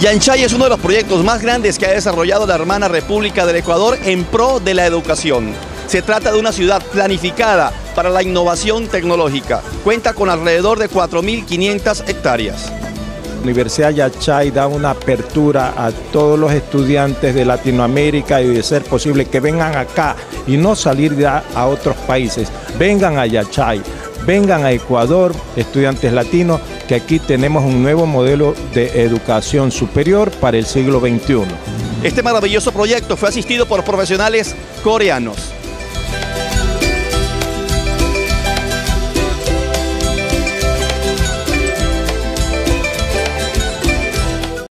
Yanchay es uno de los proyectos más grandes que ha desarrollado la hermana República del Ecuador en pro de la educación. Se trata de una ciudad planificada para la innovación tecnológica. Cuenta con alrededor de 4.500 hectáreas. La Universidad Yachay da una apertura a todos los estudiantes de Latinoamérica y de ser posible que vengan acá y no salir ya a otros países. Vengan a Yachay, vengan a Ecuador, estudiantes latinos, que aquí tenemos un nuevo modelo de educación superior para el siglo XXI. Este maravilloso proyecto fue asistido por profesionales coreanos.